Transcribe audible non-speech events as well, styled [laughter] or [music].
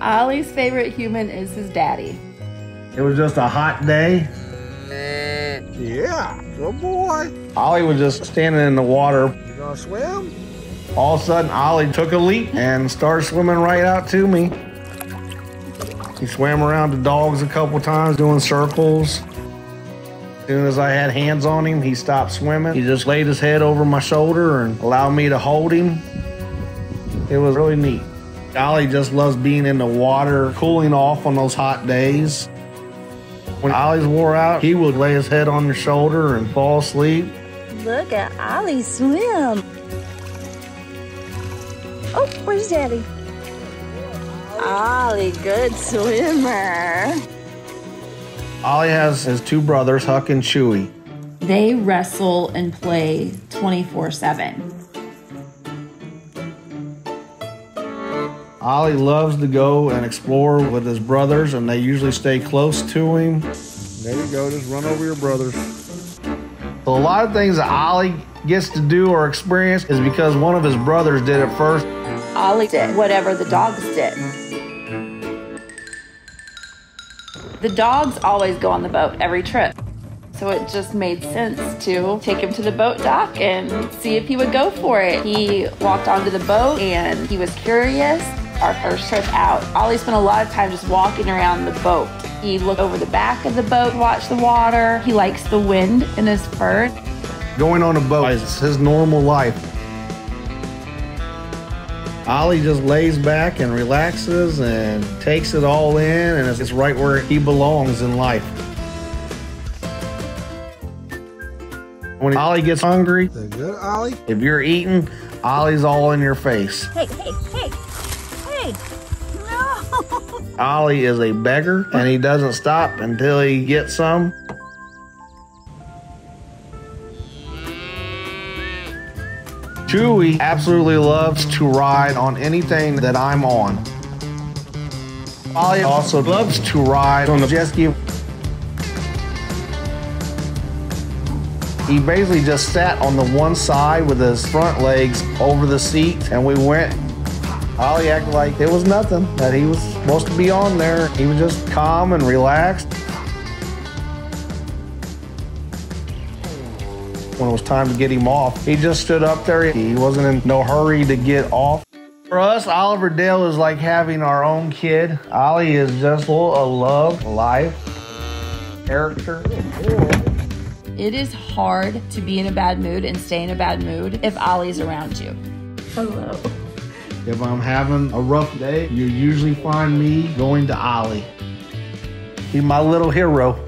Ollie's favorite human is his daddy. It was just a hot day. Yeah, good boy. Ollie was just standing in the water. You gonna swim? All of a sudden, Ollie took a leap and started swimming right out to me. He swam around the dogs a couple times doing circles. As soon as I had hands on him, he stopped swimming. He just laid his head over my shoulder and allowed me to hold him. It was really neat. Ollie just loves being in the water, cooling off on those hot days. When Ollie's wore out, he would lay his head on your shoulder and fall asleep. Look at Ollie swim. Oh, where's Daddy? Ollie, good swimmer. Ollie has his two brothers, Huck and Chewy. They wrestle and play 24 7. Ollie loves to go and explore with his brothers, and they usually stay close to him. There you go. Just run over your brothers. So a lot of things that Ollie gets to do or experience is because one of his brothers did it first. Ollie did whatever the dogs did. The dogs always go on the boat every trip. So it just made sense to take him to the boat dock and see if he would go for it. He walked onto the boat and he was curious. Our first trip out, Ollie spent a lot of time just walking around the boat. He looked over the back of the boat, watched the water. He likes the wind in his fur. Going on a boat is his normal life. Ollie just lays back and relaxes and takes it all in, and it's right where he belongs in life. When Ollie gets hungry, good, Ollie? if you're eating, Ollie's all in your face. Hey, hey, hey, No. [laughs] Ollie is a beggar, and he doesn't stop until he gets some. Chewy absolutely loves to ride on anything that I'm on. Ollie also loves to ride on the jet ski. He basically just sat on the one side with his front legs over the seat, and we went. Ollie acted like it was nothing, that he was supposed to be on there. He was just calm and relaxed. When it was time to get him off, he just stood up there. He wasn't in no hurry to get off. For us, Oliver Dale is like having our own kid. Ollie is just full of love, life, character. It is hard to be in a bad mood and stay in a bad mood if Ollie's around you. Hello. If I'm having a rough day, you usually find me going to Ollie. He's my little hero.